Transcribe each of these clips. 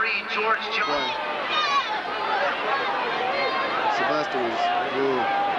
three, George. Jones. Sylvester was. Ooh.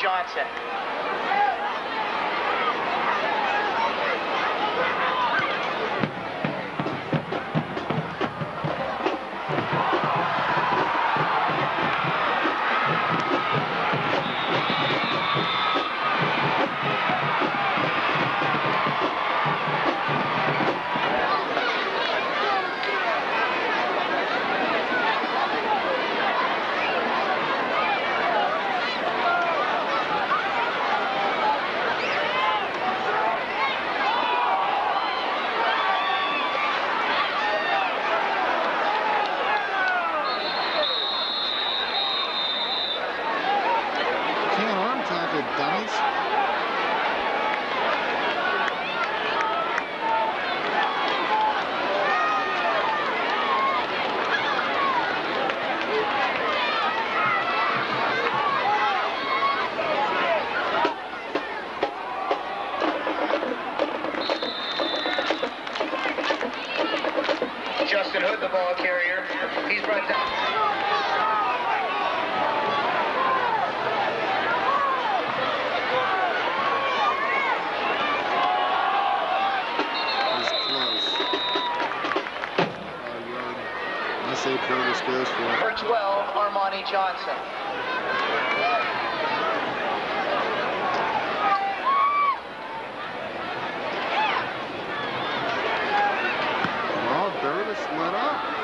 Johnson. this goes for. Number 12, Armani Johnson. Well, Dervis let up.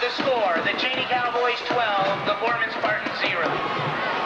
the score, the Chaney Cowboys 12, the Boardman Spartans 0.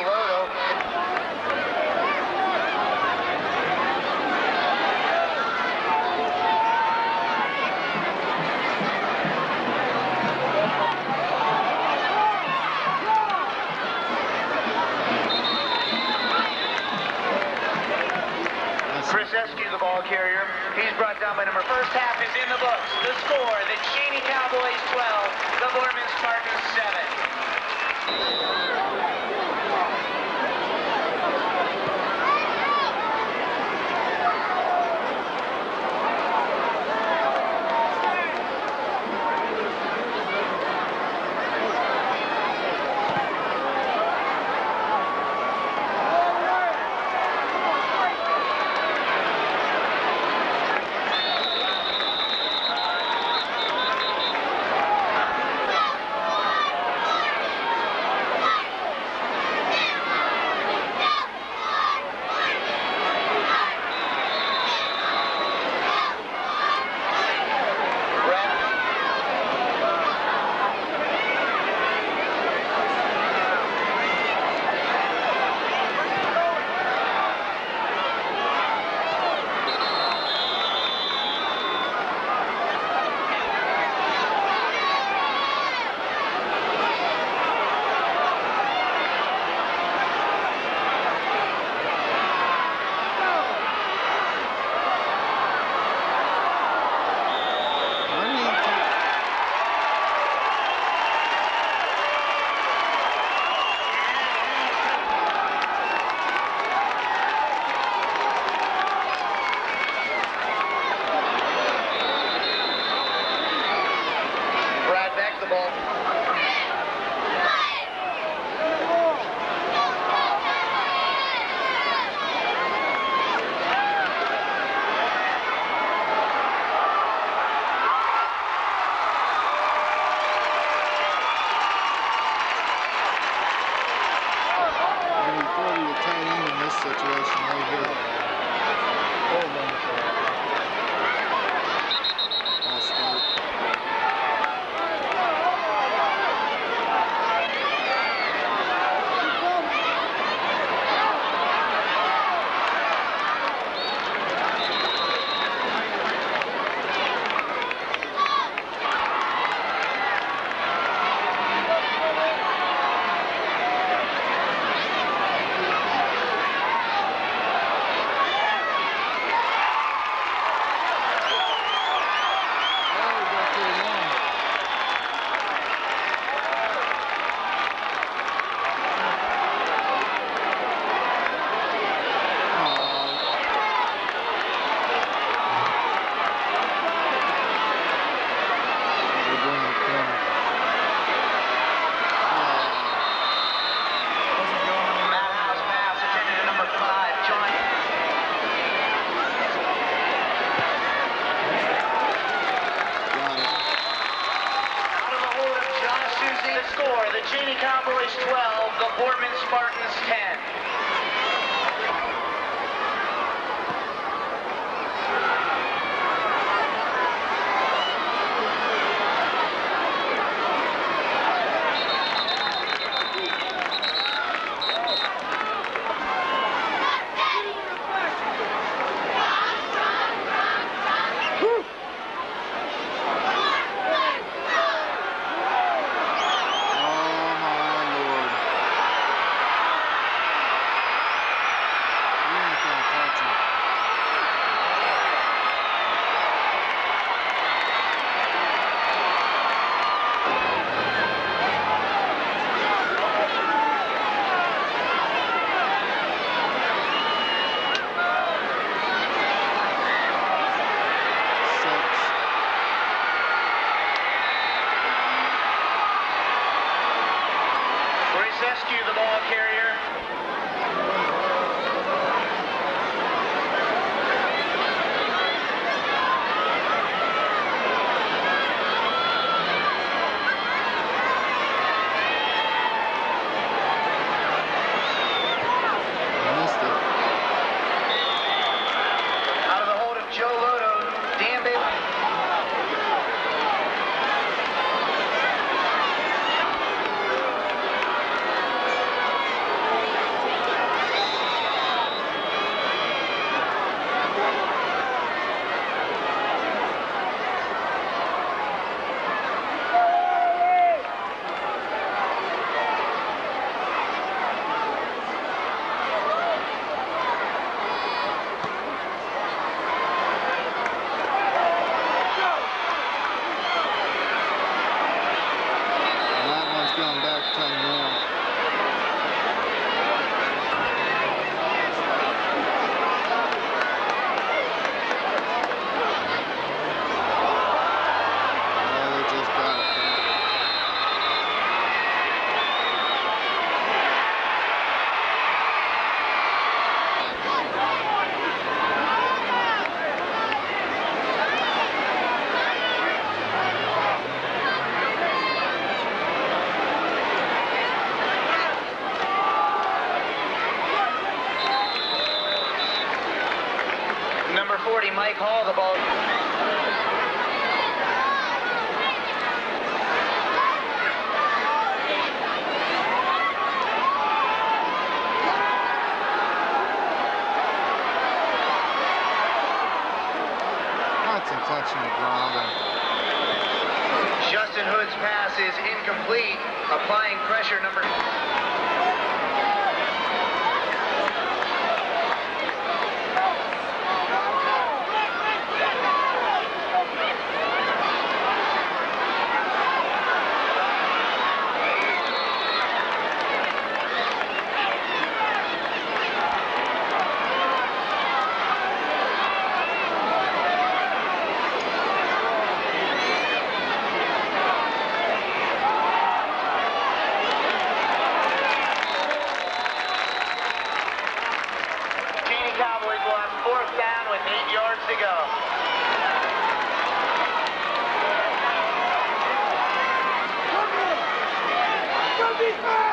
score, the Chaney Cowboys 12, the Boardman Spartans 10. Justin